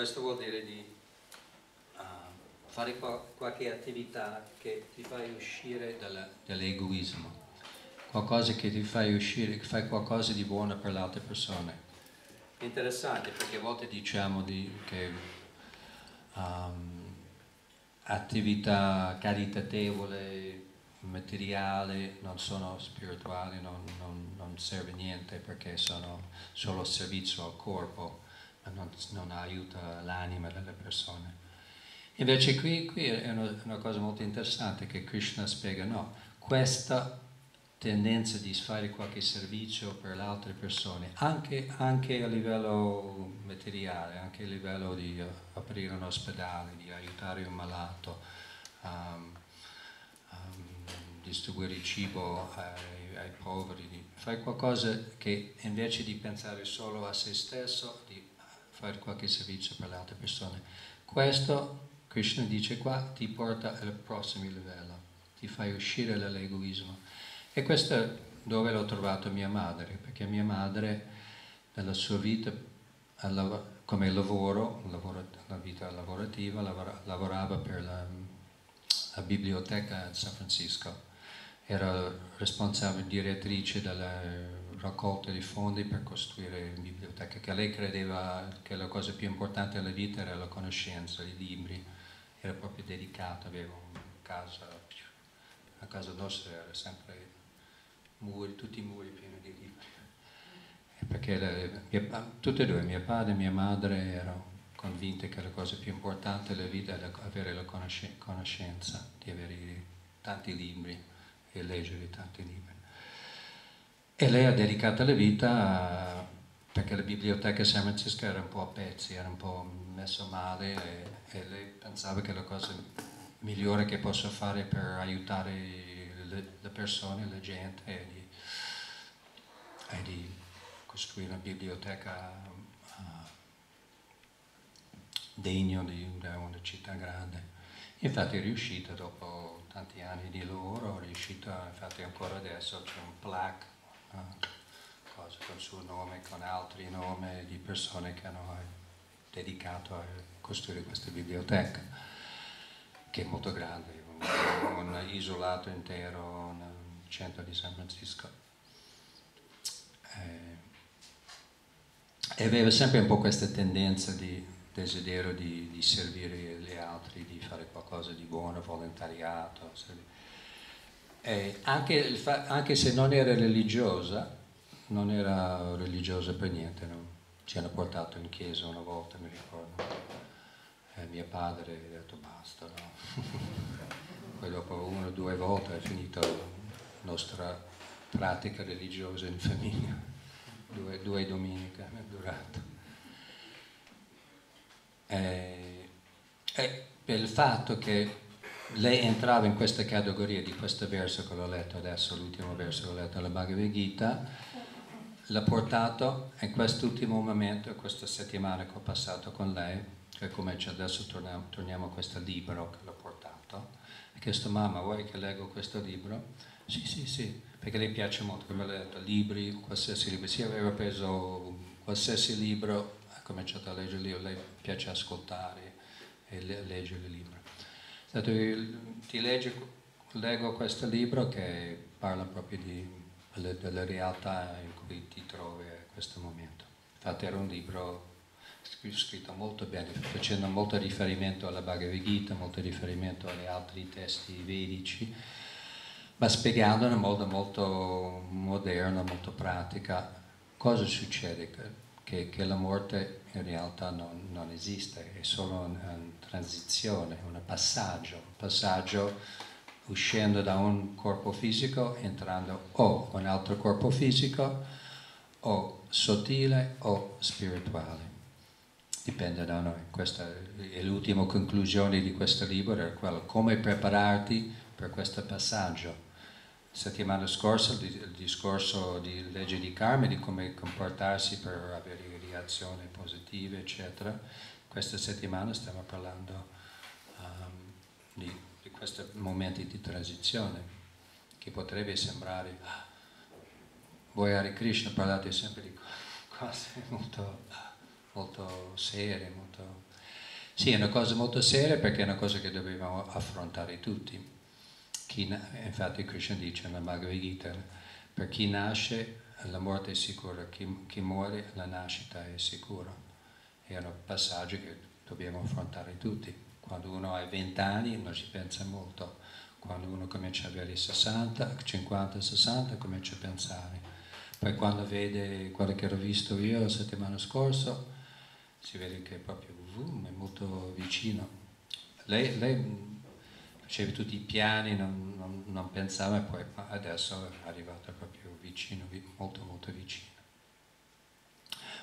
Questo vuol dire di uh, fare qua, qualche attività che ti fa uscire dall'egoismo, qualcosa che ti fa uscire, che fai qualcosa di buono per le altre persone. Interessante perché a volte diciamo di, che um, attività caritatevole, materiale, non sono spirituali, non, non, non serve niente perché sono solo servizio al corpo, non, non aiuta l'anima delle persone. Invece qui, qui è una, una, cosa molto interessante che Krishna spiega, no, questa tendenza di fare qualche servizio per le altre persone, anche, anche a livello materiale, anche a livello di uh, aprire un ospedale, di aiutare un malato, um, distribuire cibo ai, ai poveri, fai qualcosa che invece di pensare solo a se stesso, di fare qualche servizio per le altre persone. Questo, Krishna dice qua, ti porta al prossimo livello, ti fai uscire dall'egoismo. E questo è dove l'ho trovato mia madre, perché mia madre nella sua vita come lavoro, la vita lavorativa, lavorava per la, la biblioteca a San Francisco era responsabile direttrice della raccolta di fondi per costruire la biblioteca, che lei credeva che la cosa più importante della vita era la conoscenza, i libri, era proprio dedicata, aveva una casa, la casa nostra era sempre muri, tutti i muri pieni di libri. Perché la, mia, tutte e due, mio padre e mia madre, erano convinte che la cosa più importante della vita era avere la conoscenza, di avere tanti libri e leggere tanti libri. E lei ha dedicato la vita a, perché la biblioteca San Francisco era un po' a pezzi, era un po' messo male e, e lei pensava che la cosa migliore che posso fare per aiutare le, le persone, la gente, è di, è di costruire una biblioteca uh, degno di una, città grande. Infatti è riuscita dopo tanti anni di lavoro, ho riuscito, infatti ancora adesso c'è un plaque, cosa con il suo nome, con altri nomi di persone che hanno dedicato a costruire questa biblioteca, che è molto grande, un, un isolato intero nel centro di San Francisco. E, e aveva sempre un po' questa tendenza di desiderio di, di, servire gli altri, di fare qualcosa di buono, volontariato. Anche, anche, se non era religiosa, non era religiosa per niente, no? ci hanno portato in chiesa una volta, mi ricordo, e mio padre ha detto basta, no? poi dopo una o due volte è finita la nostra pratica religiosa in famiglia, due, due domeniche è durato eh, eh, per il fatto che lei entrava in questa categoria di questo verso che l'ho letto adesso, l'ultimo verso che ho letto alla Bhagavad Gita, l'ha portato in quest'ultimo momento, questa settimana che ho passato con lei, che come adesso torniamo, torniamo a questo libro che l'ho portato, ha chiesto mamma vuoi che leggo questo libro? Sì, sì, sì, perché le piace molto, come ho detto, libri, qualsiasi libro, si aveva preso qualsiasi libro cominciato a leggere libri, lei piace ascoltare e leggere il libro. Ti leggo, leggo questo libro che parla proprio di, della realtà in cui ti trovi a questo momento. Infatti era un libro scritto molto bene, facendo molto riferimento alla Bhagavad Gita, molto riferimento agli altri testi vedici, ma spiegando in modo molto moderno, molto pratica cosa succede che, che la morte in realtà non, non, esiste, è solo una transizione, un passaggio, un passaggio uscendo da un corpo fisico, entrando o un altro corpo fisico, o sottile o spirituale. Dipende da noi. Questa è l'ultima conclusione di questo libro, era quello, come prepararti per questo passaggio settimana scorsa il discorso di legge di karma, di come comportarsi per avere reazioni positive, eccetera. Questa settimana stiamo parlando um, di, di, questi momenti di transizione che potrebbe sembrare, ah, voi Hare Krishna parlate sempre di cose molto, molto serie, molto Sì, è una cosa molto seria perché è una cosa che dobbiamo affrontare tutti. Chi, infatti Krishna dice nella Bhagavad Gita, per chi nasce la morte è sicura, chi, chi muore la nascita è sicura. È un passaggio che dobbiamo affrontare tutti. Quando uno ha 20 anni non ci pensa molto, quando uno comincia ad avere 60, 50, 60 comincia a pensare. Poi quando vede quello che ho visto io la settimana scorsa, si vede che è proprio boom, è molto vicino. Lei, lei faceva tutti i piani, non, non, non pensava e poi adesso è arrivata proprio vicino, molto molto vicino.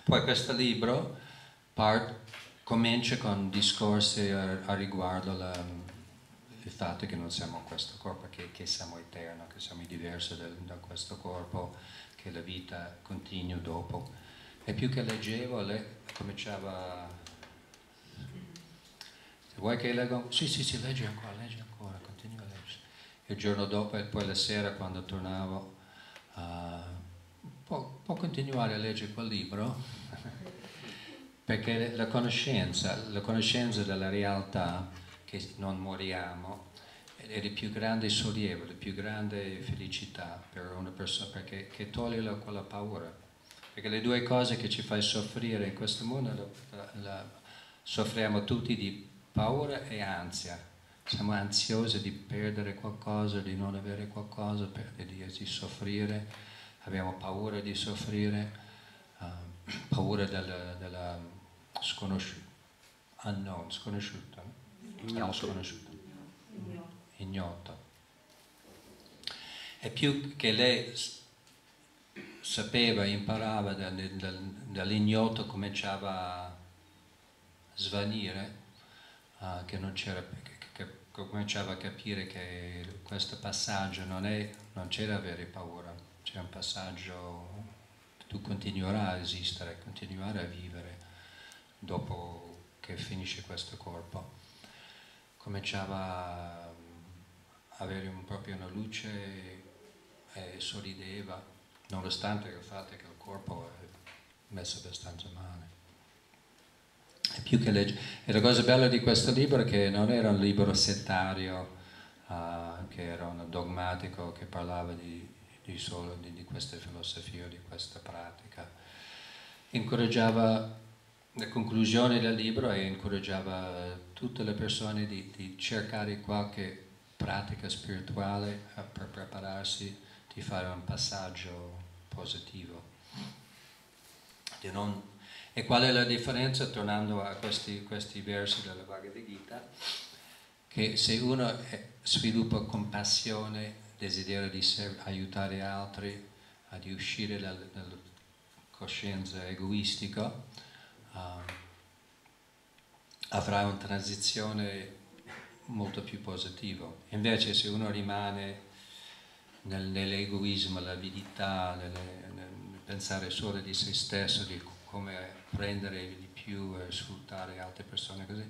Poi questo libro part, comincia con discorsi a, a riguardo la, il fatto che non siamo questo corpo, che, che siamo eterni, che siamo diversi da, questo corpo, che la vita continua dopo. E più che leggevo, lei cominciava... Se vuoi che leggo? Sì, sì, sì, leggi ancora, leggi ancora. Il giorno dopo e poi la sera quando tornavo, uh, può, può continuare a leggere quel libro? perché la conoscenza, la conoscenza della realtà che non moriamo è il più grande sollievo, la più grande felicità per una persona, perché che toglie la, quella paura. Perché le due cose che ci fanno soffrire in questo mondo, la, la, soffriamo tutti di paura e ansia. Siamo ansiosi di perdere qualcosa, di non avere qualcosa, di, di soffrire, abbiamo paura di soffrire, uh, paura della, della sconosciuta, unknown, sconosciuta. Ignoto. sconosciuto. Ignoto. E più che lei sapeva, imparava dall'ignoto, cominciava a svanire, uh, che non c'era, che, cominciava a capire che questo passaggio non, è, non c'era avere paura, c'è un passaggio, tu continuerai a esistere, continuerai a vivere dopo che finisce questo corpo cominciava a avere un, proprio una luce e, e sorrideva, nonostante il fatto che il corpo è messo abbastanza male. Più che legge. e la cosa bella di questo libro è che non era un libro settario, uh, che era un dogmatico che parlava di, di solo di, di questa filosofia, di questa pratica. Incoraggiava la conclusione del libro e incoraggiava tutte le persone di, di cercare qualche pratica spirituale per prepararsi di fare un passaggio positivo. Non... e qual è la differenza, tornando a questi, questi versi della Bhagavad Gita? Che se uno sviluppa compassione, desiderio di aiutare altri, di uscire dalla, dalla coscienza egoistica, uh, avrà una transizione molto più positiva. Invece se uno rimane nel, nell'egoismo, l'avidità, nel, nel pensare solo di se stesso, di come prendere di più e sfruttare altre persone così,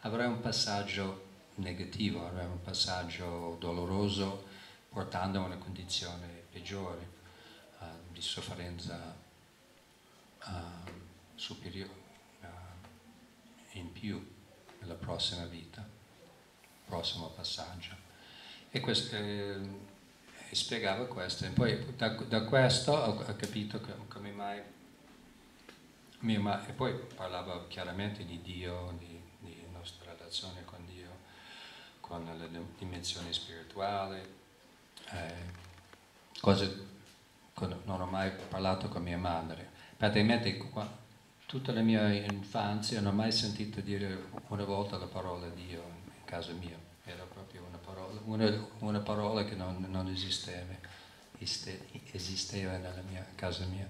avrà un passaggio negativo, avrà un passaggio doloroso portando a una condizione peggiore uh, di sofferenza uh, superiore in più nella prossima vita, prossimo passaggio. E, questo, eh, spiegava questo. E poi da, da questo ho, ho, capito come mai, e poi parlava chiaramente di Dio, di, di nostra relazione con Dio, con la dimensione spirituale, eh, cose che non ho mai parlato con mia madre. Praticamente tutta la mia infanzia non ho mai sentito dire una volta la parola Dio in casa mia, era proprio una parola, una, una parola che non, non esisteva, esisteva nella mia casa mia.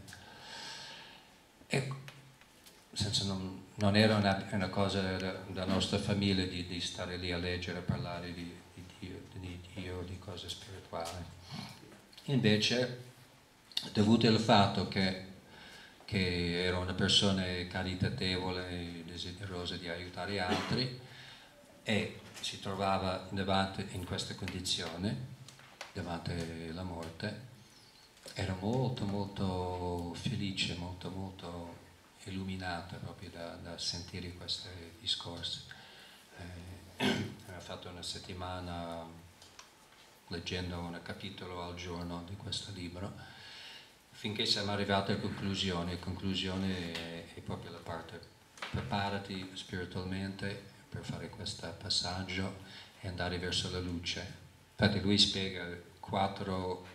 E senza non, non era una, una cosa della nostra famiglia di, di, stare lì a leggere, a parlare di, di Dio, di Dio, di cose spirituali. Invece, dovuto al fatto che che era una persona caritatevole desiderosa di aiutare altri e si trovava davanti in questa condizione, davanti alla morte, era molto molto felice, molto molto illuminata proprio da, da sentire questi discorsi. una settimana leggendo un capitolo al giorno di questo libro, finché siamo arrivati a conclusione. La conclusione è, è proprio la parte preparati spiritualmente per fare questo passaggio e andare verso la luce. Infatti lui spiega quattro,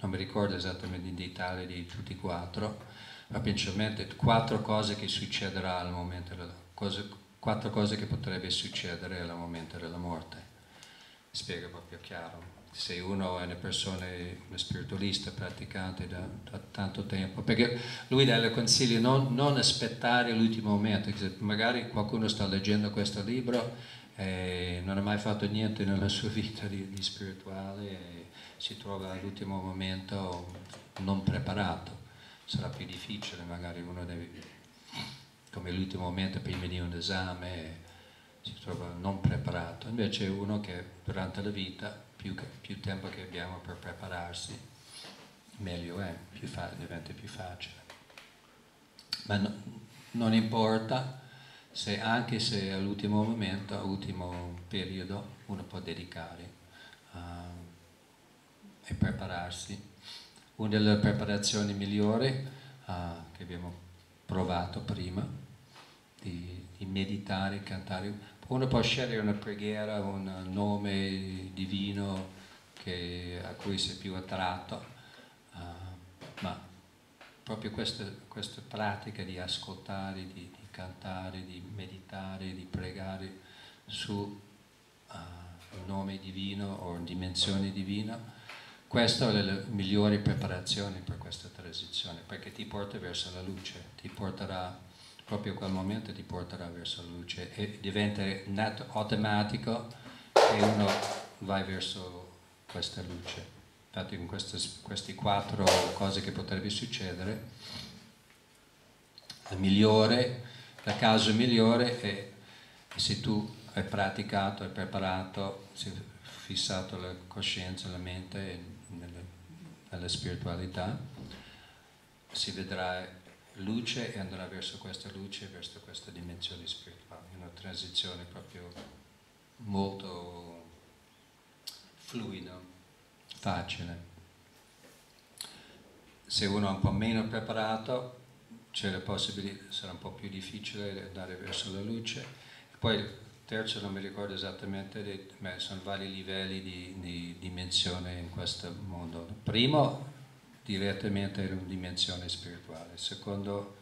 non mi ricordo esattamente in dettaglio di tutti e quattro, principalmente quattro cose che succederà al momento della cose, quattro cose che potrebbe succedere al momento della morte. Spiega proprio chiaro. Se uno è una persona una spiritualista praticante da, da, tanto tempo, perché lui dà il consiglio non, non aspettare l'ultimo momento, magari qualcuno sta leggendo questo libro e non ha mai fatto niente nella sua vita di, di spirituale e si trova all'ultimo momento non preparato sarà più difficile, magari uno deve, come l'ultimo momento prima di un esame, si trova non preparato, invece uno che durante la vita, più, più tempo che abbiamo per prepararsi, meglio è, più diventa più facile. Ma no, non importa se anche se all'ultimo momento, all'ultimo periodo, uno può dedicare uh, e prepararsi una delle preparazioni migliori uh, che abbiamo provato prima, di, di, meditare, cantare. Uno può scegliere una preghiera, un nome divino che, a cui si è più attratto, uh, ma proprio questa, questa, pratica di ascoltare, di, di, cantare, di meditare, di pregare su uh, un nome divino o una dimensione divina, questa è la migliore preparazione per questa transizione, perché ti porta verso la luce, ti porterà, proprio quel momento ti porterà verso la luce e diventa automatico che uno va verso questa luce. Infatti con queste, queste quattro cose che potrebbe succedere, la migliore, la causa migliore è se tu hai praticato, hai preparato, hai fissato la coscienza, la mente alla spiritualità, si vedrà luce e andrà verso questa luce, verso questa dimensione spirituale, una transizione proprio molto fluida, facile. Se uno è un po' meno preparato, c'è la possibilità, sarà un po' più difficile andare verso la luce. Poi terzo non mi ricordo esattamente, ma sono vari livelli di, di dimensione in questo mondo. Primo, direttamente in una dimensione spirituale. Secondo,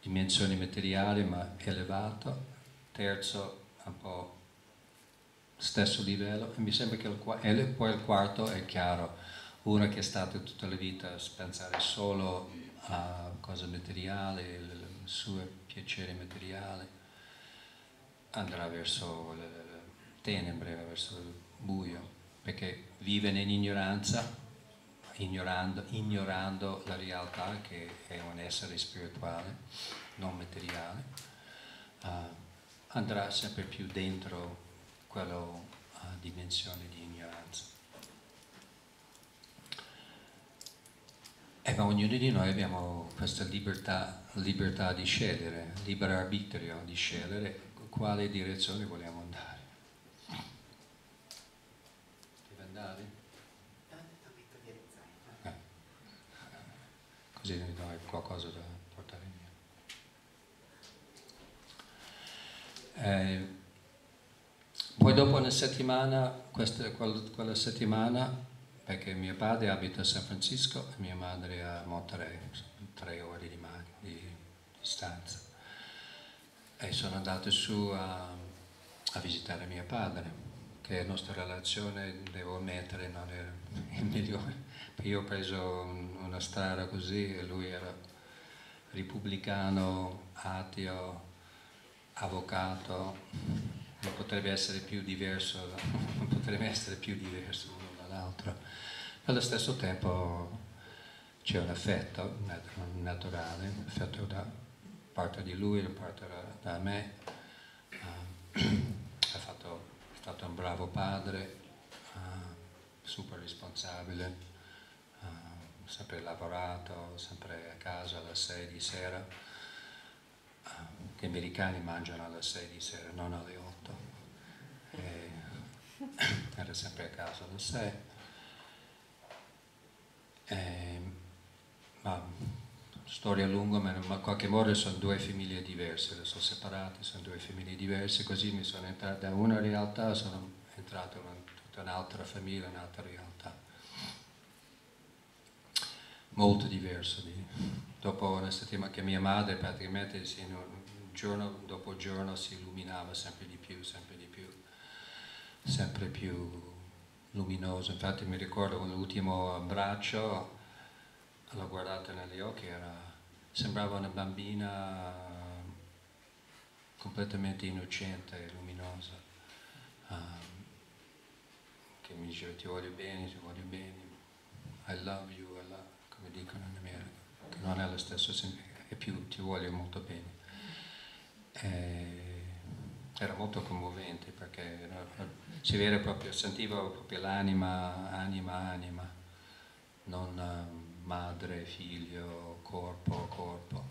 dimensione materiale ma elevato. Terzo, un po' stesso livello. E mi sembra che il, poi il quarto è chiaro, uno che è stato tutta la vita a pensare solo a cose materiali, il suo piacere materiale, andrà verso le tenebre, verso il buio, perché vive nell'ignoranza, ignorando, ignorando la realtà che è un essere spirituale, non materiale, uh, andrà sempre più dentro quella uh, dimensione di ignoranza. E ma ognuno di noi abbiamo questa libertà, libertà di scegliere, libero arbitrio di scegliere quale direzione vogliamo andare. Deve andare? Eh. Così hai qualcosa da portare via. Eh, poi dopo una settimana, questa, quella settimana, perché mio padre abita a San Francisco e mia madre a Monterey, tre ore di, di distanza e sono andato su a, a visitare mio padre, che la nostra relazione, devo ammettere, non era il migliore. Io ho preso una strada così e lui era repubblicano, ateo, avvocato, non potrebbe essere più diverso, non potrebbe essere più diverso uno dall'altro. Allo stesso tempo c'è un affetto naturale, un affetto da parte di lui, da parte da da me, uh, è, fatto, è, stato un bravo padre, uh, super responsabile, uh, sempre lavorato, sempre a casa alle 6 di sera. gli americani mangiano alle 6 di sera, non alle 8. E era sempre a casa da sé. E, ma storia lunga, ma in qualche modo sono due famiglie diverse, le sono separate, sono due famiglie diverse, così mi sono entrato da una realtà, sono entrato in tutta un'altra famiglia, un'altra realtà. Molto diverso. Di, dopo una settimana che mia madre praticamente giorno dopo giorno si illuminava sempre di più, sempre di più, sempre più luminoso. Infatti mi ricordo con l'ultimo abbraccio l'ho guardata negli occhi, era, sembrava una bambina completamente innocente e luminosa, um, che mi diceva ti voglio bene, ti voglio bene, I love you, I love, come dicono in America, che non è lo stesso, è più ti voglio molto bene. E era molto commovente perché si vede proprio, sentiva proprio l'anima, anima, anima, non... Um, madre, figlio, corpo, corpo.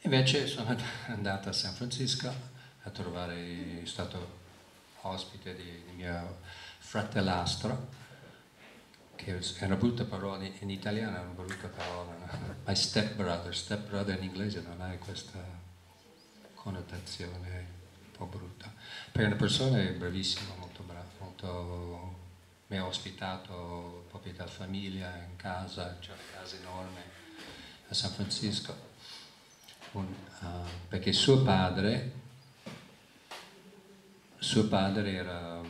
Invece sono andata a San Francisco a trovare, sono stato ospite di, di mio fratellastro, che è una brutta parola, in italiano è una brutta parola, no? my step brother, step brother in inglese non ha questa connotazione un po' brutta. Per una persona è bravissimo, molto bravo, molto mi ha ospitato proprio da famiglia in casa, c'è una casa enorme a San Francisco, un, uh, perché suo padre, suo padre era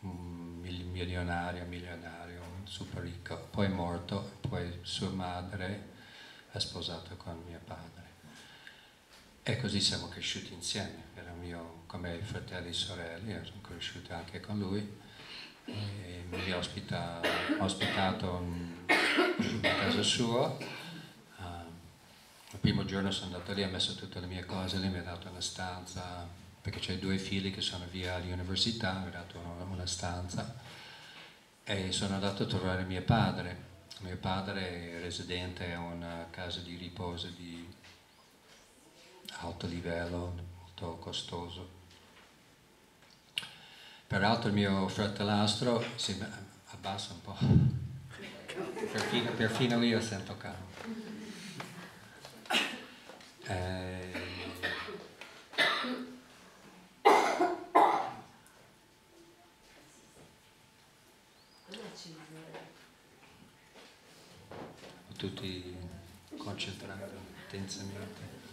un milionario, milionario, super ricco, poi è morto, poi sua madre è sposata con mio padre. E così siamo cresciuti insieme, era mio come fratelli e sorelle, sono cresciuti anche con lui mi ha ospita, ospitato a casa sua. Uh, il primo giorno sono andato lì, ho messo tutte le mie cose, lì mi ha dato una stanza, perché c'è due figli che sono via all'università, mi ha dato una stanza e sono andato a trovare mio padre. Mio padre è residente a una casa di riposo di alto livello, molto costoso Peraltro il mio fratellastro si abbassa un po', perfino, perfino io sento calmo. Eh, tutti concentrati intensamente.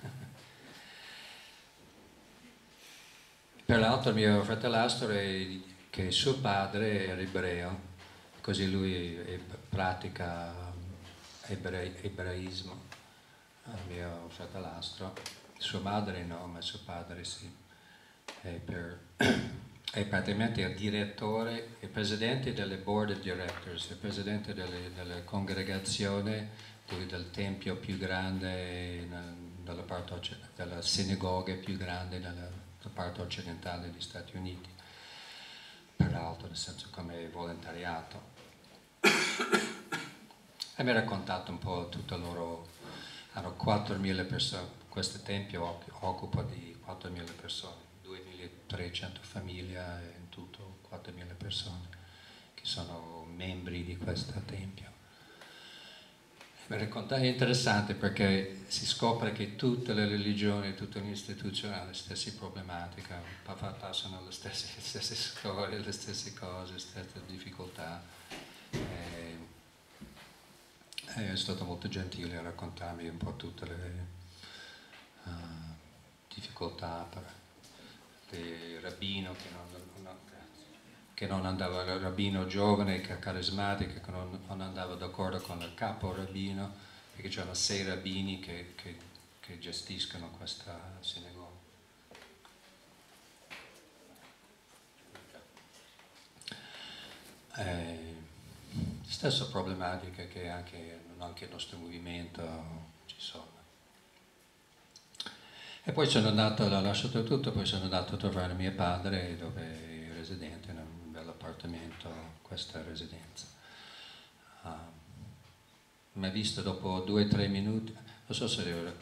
Peraltro mio fratellastro, è, che suo padre era ebreo, così lui pratica ebre, ebraismo, il mio fratellastro. Sua madre no, ma suo padre sì. È, per, è praticamente il direttore, il presidente delle board of directors, il presidente delle, della congregazione del tempio più grande, della, parte, della sinagoga più grande nella la parte occidentale degli Stati Uniti, peraltro nel senso come volontariato. e mi ha raccontato un po' tutto loro, hanno 4.000 persone, questo tempio occupa di 4.000 persone, 2.300 famiglie in tutto 4.000 persone che sono membri di questo tempio. È interessante perché si scopre che tutte le religioni, tutte le istituzioni hanno le stesse problematiche, passano le stesse, le stesse storie, le stesse cose, le stesse difficoltà. E, e è stato molto gentile a raccontarmi un po' tutte le uh, difficoltà per il rabbino che non, non, che non andava, il rabbino giovane, carismatico, che non, non andava d'accordo con il capo rabbino, perché c'erano sei rabbini che, che, che gestiscono questa sinagoga. Eh, stessa problematica che anche, anche il nostro movimento ci sono. E poi sono andato, ho lasciato tutto, poi sono andato a trovare mio padre dove è residente, questa residenza. Uh, mi ha visto dopo due o tre minuti, non so se io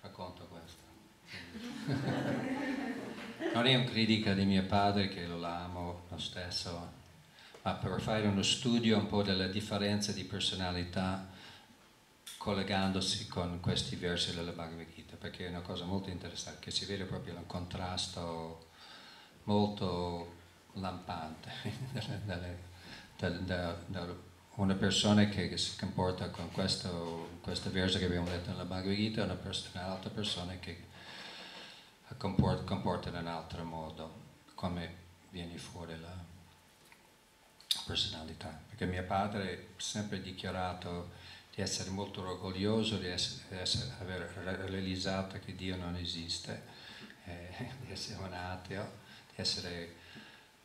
racconto questo. non è un critica di mio padre che lo amo lo stesso, ma per fare uno studio un po' della differenza di personalità collegandosi con questi versi della Bhagavad Gita, perché è una cosa molto interessante, che si vede proprio un contrasto molto lampante da, da, da una persona che, si comporta con questo, questo verso che abbiamo letto nella Bhagavad Gita e un'altra persona che comporta, comporta in un altro modo, come viene fuori la personalità. Perché mio padre ha sempre dichiarato di essere molto orgoglioso di essere, di essere, aver realizzato che Dio non esiste, eh, di essere un ateo, di essere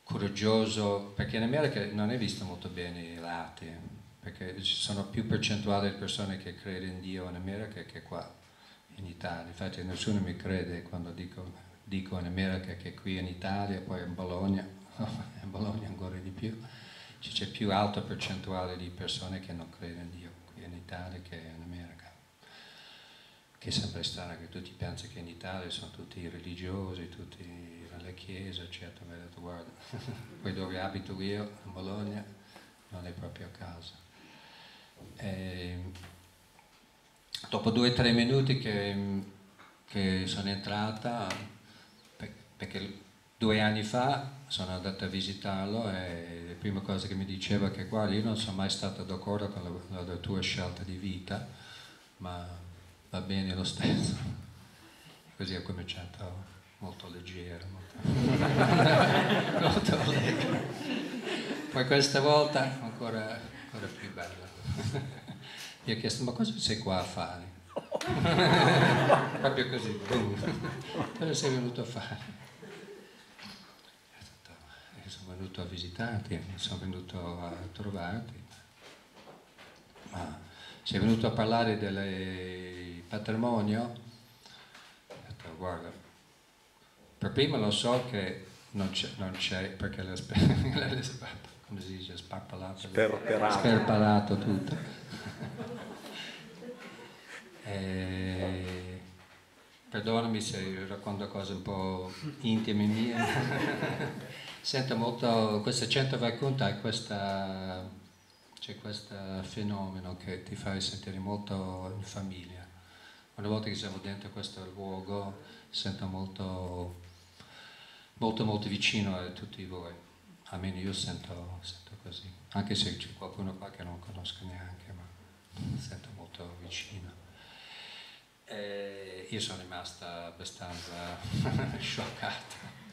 coraggioso, perché in America non è visto molto bene i lati, perché ci sono più percentuali di persone che credono in Dio in America che qua in Italia. Infatti nessuno mi crede quando dico, dico in America che qui in Italia, poi in Bologna, in Bologna ancora di più, c'è più alta percentuale di persone che non credono in Dio in Italia che in. Che è sempre strano che tutti pensano che in Italia sono tutti religiosi, tutti alle chiese, eccetera. Mi ho detto, guarda, poi dove abito io, a Bologna, non è proprio a casa. E dopo due o tre minuti che, che sono entrata, perché due anni fa sono andata a visitarlo e la prima cosa che mi diceva è che guarda io non sono mai stato d'accordo con la, la, tua scelta di vita ma va bene lo stesso. Così ho cominciato molto leggero molto, molto allegro. Poi questa volta ancora, ancora più bella. Mi ha chiesto ma cosa sei qua a fare? Proprio così cosa sei venuto a fare? Sono venuto a visitarti, sono venuto a trovarti, ma sei venuto a parlare del patrimonio? Ho detto, guarda, per prima lo so che non c'è, perché l'ha, come si dice, sparpalato, sperperato, sperpalato tutto. e, perdonami se racconto cose un po' intime mie. Sento molto, questo centro Vaikuntha è questa, c'è questo fenomeno che ti fa sentire molto in famiglia. Una volta che siamo dentro questo luogo sento molto, molto, molto vicino a tutti voi. Almeno io sento, sento così, anche se c'è qualcuno qua che non conosco neanche, ma sento molto vicino. E io sono rimasta abbastanza scioccata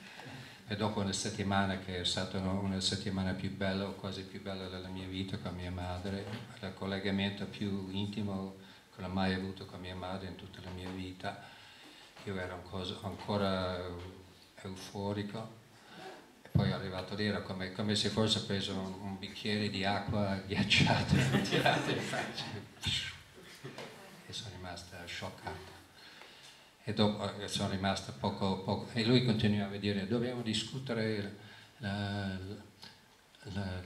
e dopo una settimana che è stata una settimana più bella quasi più bella della mia vita con mia madre, il collegamento più intimo che ho mai avuto con mia madre in tutta la mia vita, io ero ancora euforico. E poi arrivato lì era come, come se fosse preso un, un bicchiere di acqua ghiacciata e tirato in faccia. E sono rimasta scioccata. E dopo sono rimasto poco, poco e lui continuava a dire dobbiamo discutere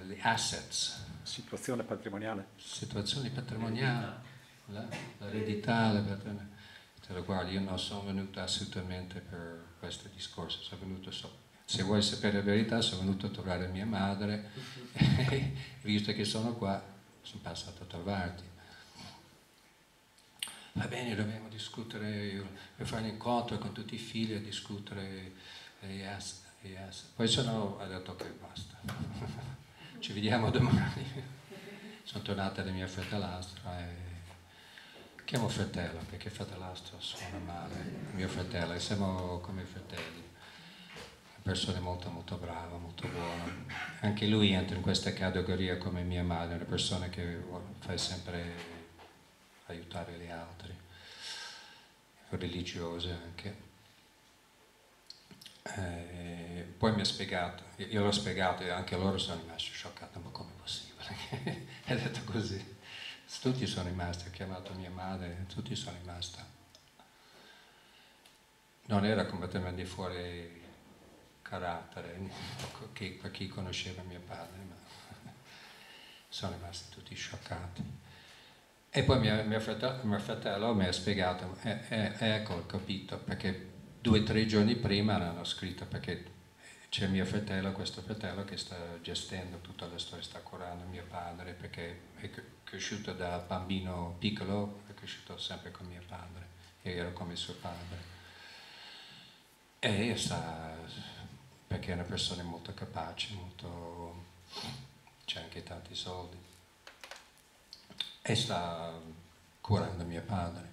gli assets. Situazione patrimoniale. Situazione patrimoniale l'eredità la, la guardi io non sono venuto assolutamente per questo discorso sono venuto so, se vuoi sapere la verità sono venuto a trovare mia madre e visto che sono qua sono passato a trovarti va bene, dobbiamo discutere, fare un incontro con tutti i figli a discutere, yes, yes. poi sono, ho detto ok, basta, ci vediamo domani. sono tornata da mio fratellastro e chiamo fratello perché fratellastro suona male, mio fratello, e siamo come fratelli persona molto molto brava, molto buona. Anche lui entra in questa categoria come mia madre, una persona che fa sempre aiutare gli altri, religiose anche. E eh, poi mi ha spiegato, io l'ho spiegato e anche loro sono rimasti scioccati, ma come è possibile? ha detto così. Tutti sono rimasti, ho chiamato mia madre, tutti sono rimasti. Non era completamente fuori carattere per chi conosceva mio padre, ma sono rimasti tutti scioccati. E poi mio, mio, fratello, mio fratello mi ha spiegato, eh, eh, ecco, ho capito, perché due o tre giorni prima l'hanno scritto perché c'è mio fratello, questo fratello che sta gestendo tutta la storia, sta curando mio padre perché è cresciuto da bambino piccolo, è cresciuto sempre con mio padre e ero come suo padre. E sta, perché è una persona molto capace, molto, c'è anche tanti soldi. E sta curando mio padre.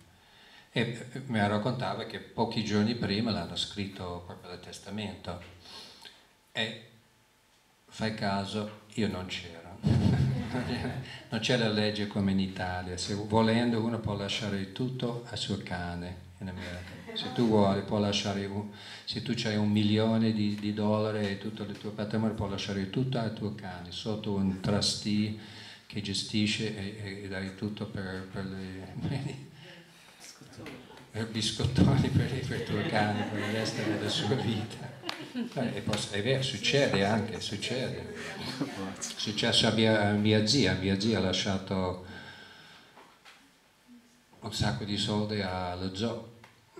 E mi raccontava che pochi giorni prima l'hanno scritto proprio il testamento e fai caso, io non c'ero. non c'è la legge come in Italia, se volendo uno può lasciare tutto al suo cane in America. Se tu vuoi può lasciare, un, se tu hai un milione di, di, dollari e tutto il tuo patrimonio può lasciare tutto al tuo cane, sotto un trustee che gestisce e, e dai tutto per, per le... Per biscottoni per, per il tuo cane per il resto della sua vita. Eh, è vero, succede anche, succede. È successo a mia, a mia zia, mia zia ha lasciato un sacco di soldi allo zoo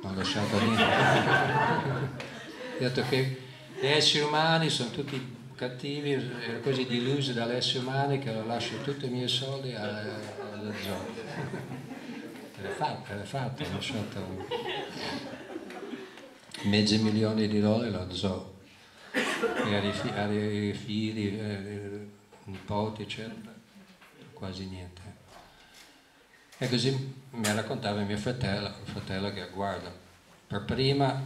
non lasciato niente. Ho detto che gli esseri umani sono tutti cattivi, ero così deluso dagli esseri umani che lo lascio tutti i miei soldi allo zoo. Era fatto, era fatto, ho lasciato mezzo milione di dollari zoo. E ai figli, eh, nipoti, eccetera, quasi niente. E così mi raccontava mio fratello, il fratello che guarda, per prima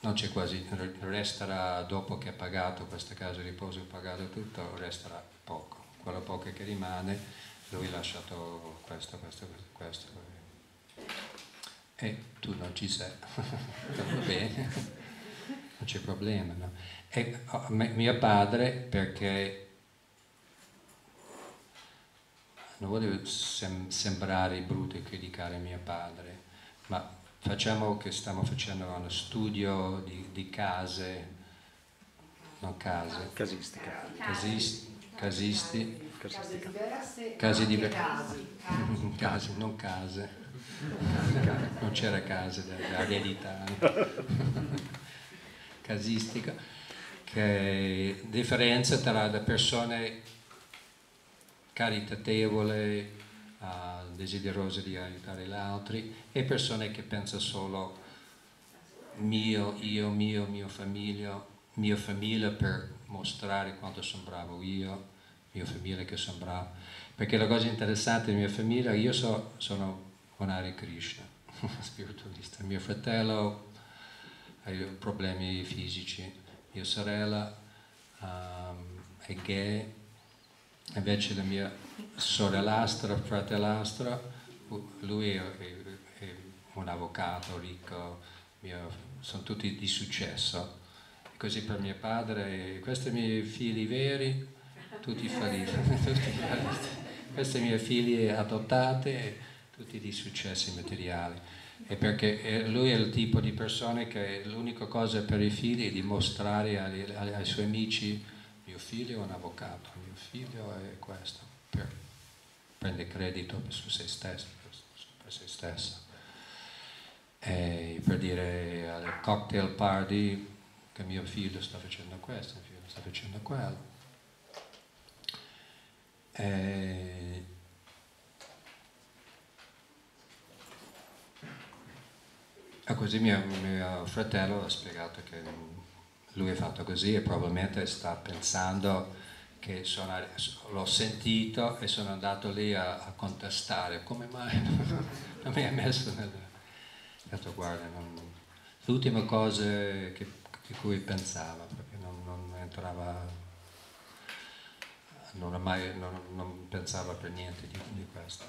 non c'è quasi, resterà dopo che ha pagato questa casa di riposo, pagato tutto, resterà poco. Quello poco che rimane, lui ha lasciato questo, questo, questo, questo. E tu non ci sei, va bene, non c'è problema. No? E oh, mio padre, perché non voglio sem- sembrare brutto e criticare mio padre, ma facciamo che stiamo facendo uno studio di, di case, non case, casistica, Casist, casisti, Casistica. casi diversi, casi, non case, non c'era case dell'eredità, casistica, che differenza tra le persone caritatevole, uh, desiderosa di aiutare gli altri e persone che pensano solo mio, io, mio, mio famiglia, mia famiglia per mostrare quanto sono bravo io, mia famiglia che sono bravo. Perché la cosa interessante della mia famiglia, io so, sono un Hare Krishna, spiritualista. Mio fratello ha problemi fisici, mia sorella um, è gay, invece la mia sorellastra, fratellastra, lui è, è, è, un avvocato ricco, mio, sono tutti di successo. Così per mio padre, questi miei figli veri, tutti falliti, tutti falliti. questi miei figli adottati, tutti di successi materiali. E perché lui è il tipo di persona che l'unica cosa per i figli è dimostrare ai, ai, ai suoi amici mio figlio è un avvocato, mio figlio è questo, per, prende credito su se stesso, per se stesso. E per dire al cocktail party che mio figlio sta facendo questo, mio figlio sta facendo quello. E E così mio, mio, fratello ha spiegato che lui è fatto così e probabilmente sta pensando che sono, l'ho sentito e sono andato lì a, a contestare. Come mai? Non mi ha messo nel... ho detto guarda non, l'ultima cosa che, di cui pensava perché non, non entrava non, mai, non, non, pensava per niente di, di questo.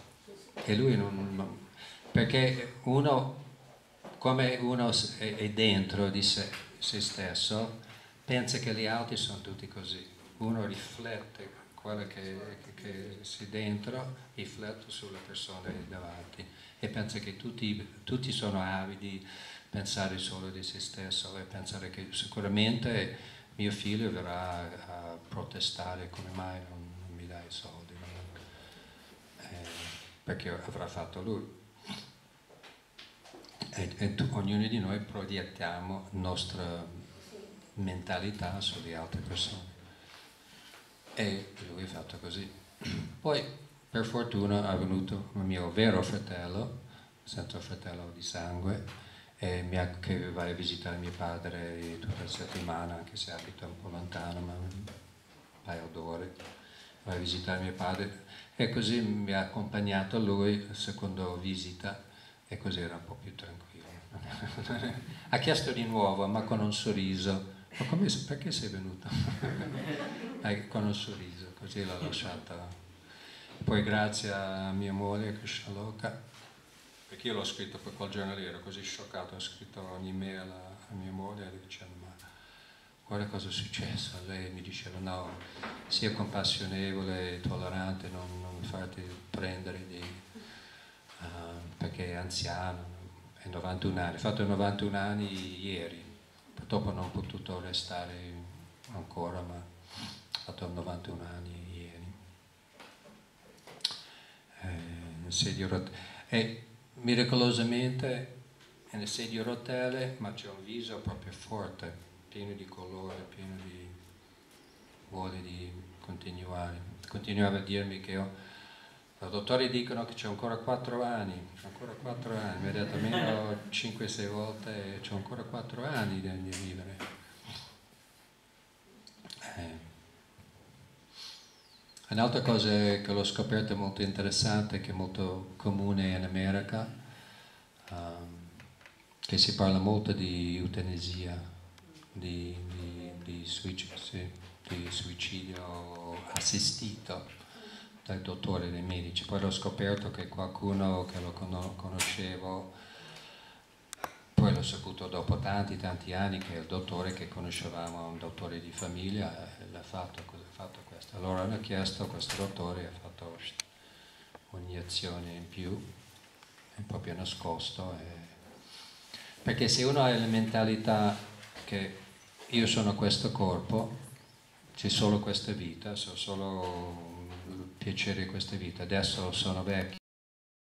E lui non, perché uno come uno è, dentro di sé, se stesso pensa che gli altri sono tutti così uno riflette quello che, che, si dentro, riflette sulla persona davanti e pensa che tutti, tutti sono avidi di pensare solo di se stesso e pensare che sicuramente mio figlio verrà a protestare come mai non, non mi dai i soldi, eh, perché avrà fatto lui. E, e tu, ognuno di noi proiettiamo nostra mentalità sulle altre persone. E lui ha fatto così. Poi, per fortuna, è venuto il mio vero fratello, senza fratello di sangue, e mi ha, che va a visitare mio padre tutta la settimana, anche se abita un po' lontano, ma un paio d'ore, va a visitare mio padre. E così mi ha accompagnato lui la seconda visita e così era un po' più tranquillo. ha chiesto di nuovo, ma con un sorriso. Ma come, perché sei venuto? con un sorriso, così l'ho lasciata. Poi grazie a mia moglie, Krishna perché io l'ho scritto per quel giorno lì, ero così scioccato, ho scritto un'email a mia moglie dicendo ma guarda cosa è successo. Lei mi diceva no, sia compassionevole e tollerante, non, non farti prendere di uh, perché è anziano, è 91 anni, ha fatto 91 anni ieri, purtroppo non ho potuto restare ancora, ma ha fatto 91 anni ieri. Eh, e miracolosamente nelle sedie a rotelle, ma c'è un viso proprio forte, pieno di colore, pieno di voglia di continuare. Continuava a dirmi che ho i dottori dicono che c'è ancora 4 anni, ancora 4 anni, mi ha detto almeno 5-6 volte, c'è ancora 4 anni di, di vivere. Eh. Un'altra cosa che l'ho scoperta molto interessante, che è molto comune in America, um, che si parla molto di eutanasia, di, di, di, suicidio, sì, di suicidio assistito dai dottori e dai medici. Poi ho scoperto che qualcuno che lo conoscevo, poi l'ho saputo dopo tanti tanti anni che il dottore che conoscevamo, un dottore di famiglia, eh, l'ha fatto, fatto questo. Allora hanno chiesto questo dottore, ha fatto un'iniezione in più, è proprio nascosto. E... Perché se uno ha la mentalità che io sono questo corpo, c'è solo questa vita, so solo piacere questa vita. Adesso sono vecchio,